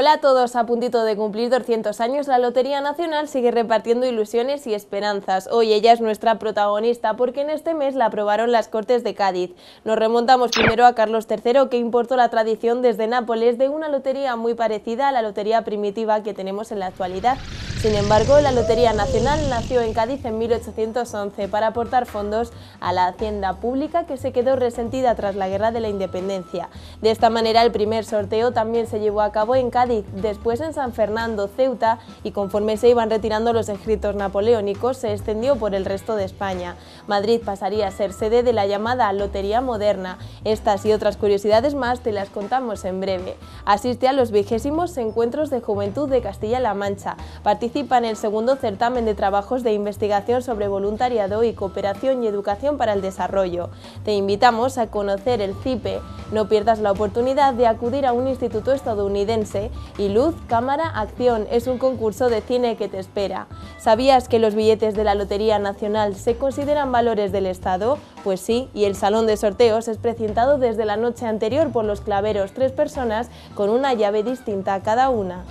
Hola a todos, a puntito de cumplir 200 años, la Lotería Nacional sigue repartiendo ilusiones y esperanzas. Hoy ella es nuestra protagonista porque en este mes la aprobaron las Cortes de Cádiz. Nos remontamos primero a Carlos III que importó la tradición desde Nápoles de una lotería muy parecida a la lotería primitiva que tenemos en la actualidad. Sin embargo, la Lotería Nacional nació en Cádiz en 1811 para aportar fondos a la hacienda pública que se quedó resentida tras la Guerra de la Independencia. De esta manera, el primer sorteo también se llevó a cabo en Cádiz, después en San Fernando, Ceuta y conforme se iban retirando los escritos napoleónicos se extendió por el resto de España. Madrid pasaría a ser sede de la llamada Lotería Moderna. Estas y otras curiosidades más te las contamos en breve. Asiste a los vigésimos Encuentros de Juventud de Castilla-La Mancha participa en el segundo certamen de trabajos de investigación sobre voluntariado y cooperación y educación para el desarrollo. Te invitamos a conocer el CIPE. No pierdas la oportunidad de acudir a un instituto estadounidense y Luz, Cámara, Acción es un concurso de cine que te espera. ¿Sabías que los billetes de la Lotería Nacional se consideran valores del Estado? Pues sí, y el salón de sorteos es precintado desde la noche anterior por los claveros, tres personas con una llave distinta a cada una.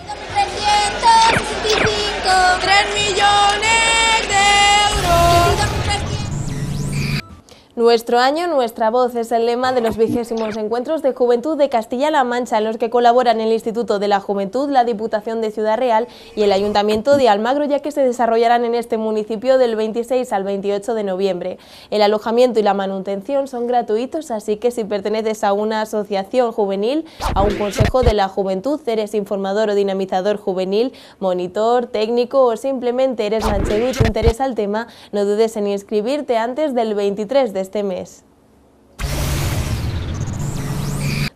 3 millones de Nuestro año, nuestra voz es el lema de los vigésimos encuentros de juventud de Castilla-La Mancha en los que colaboran el Instituto de la Juventud, la Diputación de Ciudad Real y el Ayuntamiento de Almagro ya que se desarrollarán en este municipio del 26 al 28 de noviembre. El alojamiento y la manutención son gratuitos así que si perteneces a una asociación juvenil, a un consejo de la juventud, eres informador o dinamizador juvenil, monitor, técnico o simplemente eres manchego y te interesa el tema, no dudes en inscribirte antes del 23 de este mes.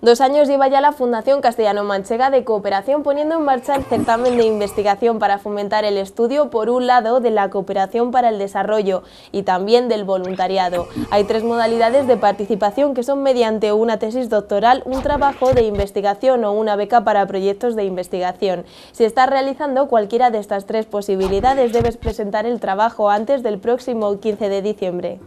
Dos años lleva ya la Fundación Castellano-Manchega de Cooperación poniendo en marcha el certamen de investigación para fomentar el estudio, por un lado, de la cooperación para el desarrollo y también del voluntariado. Hay tres modalidades de participación que son mediante una tesis doctoral, un trabajo de investigación o una beca para proyectos de investigación. Si estás realizando cualquiera de estas tres posibilidades, debes presentar el trabajo antes del próximo 15 de diciembre.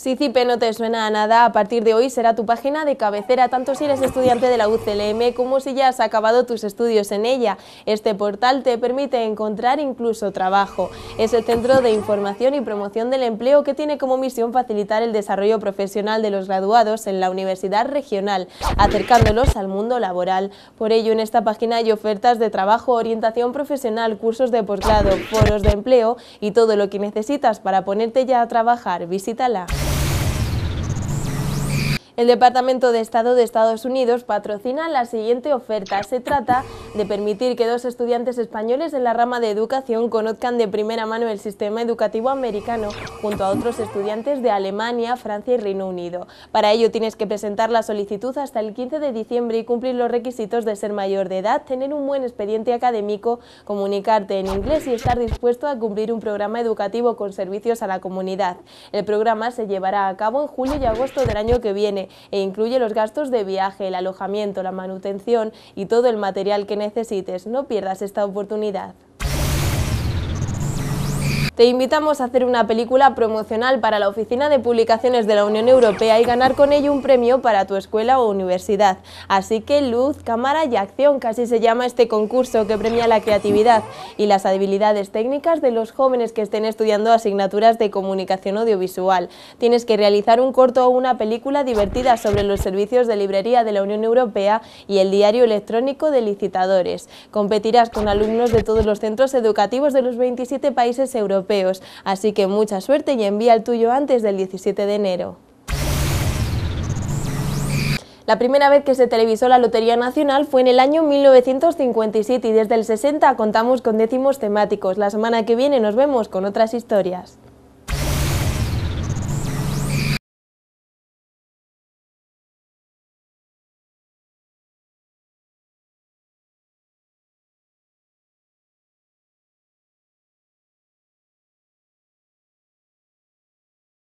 Si CIPE no te suena a nada, a partir de hoy será tu página de cabecera, tanto si eres estudiante de la UCLM como si ya has acabado tus estudios en ella. Este portal te permite encontrar incluso trabajo. Es el centro de información y promoción del empleo que tiene como misión facilitar el desarrollo profesional de los graduados en la universidad regional, acercándolos al mundo laboral. Por ello, en esta página hay ofertas de trabajo, orientación profesional, cursos de posgrado, foros de empleo y todo lo que necesitas para ponerte ya a trabajar. Visítala. El Departamento de Estado de Estados Unidos patrocina la siguiente oferta. Se trata de permitir que dos estudiantes españoles en la rama de educación conozcan de primera mano el sistema educativo americano junto a otros estudiantes de Alemania, Francia y Reino Unido. Para ello tienes que presentar la solicitud hasta el 15 de diciembre y cumplir los requisitos de ser mayor de edad, tener un buen expediente académico, comunicarte en inglés y estar dispuesto a cumplir un programa educativo con servicios a la comunidad. El programa se llevará a cabo en julio y agosto del año que viene e incluye los gastos de viaje, el alojamiento, la manutención y todo el material que necesites. No pierdas esta oportunidad. Te invitamos a hacer una película promocional para la Oficina de Publicaciones de la Unión Europea y ganar con ello un premio para tu escuela o universidad. Así que luz, cámara y acción, casi se llama este concurso que premia la creatividad y las habilidades técnicas de los jóvenes que estén estudiando asignaturas de comunicación audiovisual. Tienes que realizar un corto o una película divertida sobre los servicios de librería de la Unión Europea y el diario electrónico de licitadores. Competirás con alumnos de todos los centros educativos de los 27 países europeos así que mucha suerte y envía el tuyo antes del 17 de enero. La primera vez que se televisó la Lotería Nacional fue en el año 1957 y desde el 60 contamos con décimos temáticos. La semana que viene nos vemos con otras historias.